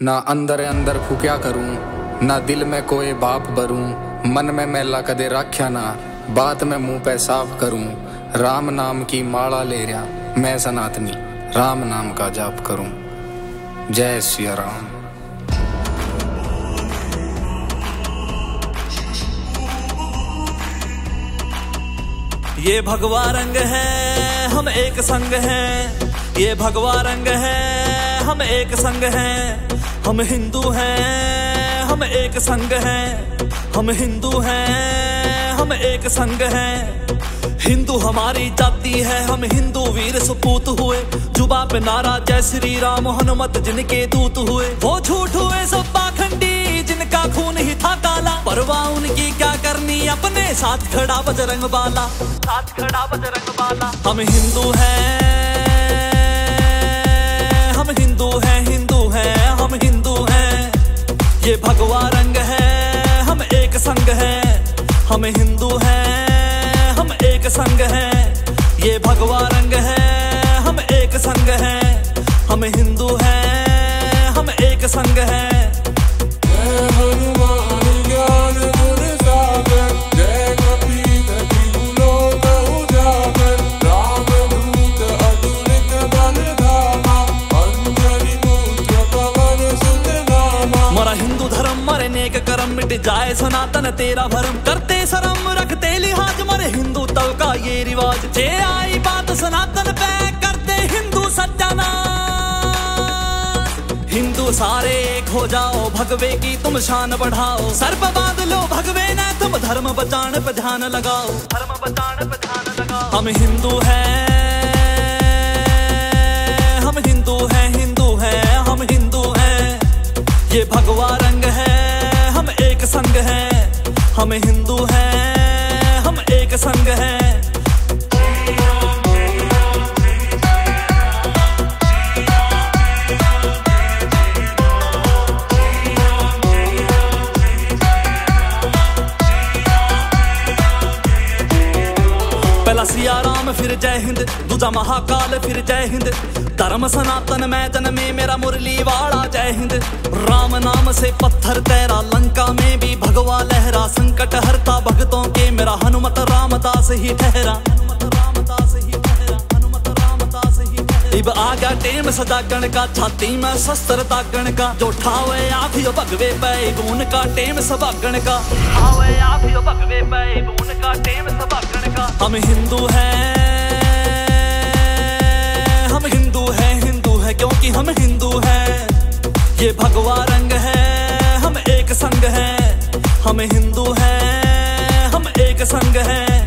ना अंदर अंदर फूक्या करूँ? ना दिल में कोई बाप भरूं मन में मैला कदे राख्या ना, बात में मुँह पे साफ़ करूँ। राम नाम की माला ले रहा मैं सनातनी, राम नाम का जाप करूँ। जय श्री राम। ये भगवा रंग है, हम एक संग हैं। ये भगवा रंग है, हम एक संग हैं। हम हिंदू हैं, हम एक संग हैं। हम हिंदू हैं, हम एक संग हैं। हिंदू हमारी जाति है, हम हिंदू वीर सुपूत हुए। जुबा पे नारा जय श्री राम, हनुमत जिनके दूत हुए। वो झूठ हुए सब पाखंडी जिनका खून ही था काला। परवाह उनकी क्या करनी, अपने साथ खड़ा बजरंग बाला। साथ खड़ा बजरंग बाला। हम हिंदू हैं हम हिंदू हैं, हम एक संग हैं, ये भगवा रंग है, हम एक संग हैं। हम हिंदू हैं, हम एक संग हैं। हिंदू धर्म मरे नेक करम, मिट जाए सनातन तेरा भरम। करते शरम, रखते लिहाज मरे हिंदू तव का ये रिवाज। जे आई बात सनातन पे, करते हिंदू सत्याना हिंदू सारे एक हो जाओ, भगवे की तुम शान बढ़ाओ। सर पर बाँध लो, भगवे ना तुम धर्म बचाने पे ध्यान लगाओ। धर्म बचाने पे ध्यान लगाओ। हम हिंदू हैं हम हिंदू हैं, हम एक संग हैं। पहला सिया राम फिर जय हिंद। दूजा महाकाल, फिर जय हिंद। धर्म सनातन, मैं जन्मे मेरा मुरली वाला जय हिंद। नाम से पत्थर तैरा। लंका में भी भगवा लहरा। संकट हरता भगतों के मेरा। हनुमत रामदास ही ठहरा। ही इब गया टेम सदा गण का, छाती में शस्त्र ताकण का। जो ठावे आखियो भगवे पे का टेम सबागण का। ठावे आप भगवे हम हिंदू हैं हम एक संग हैं।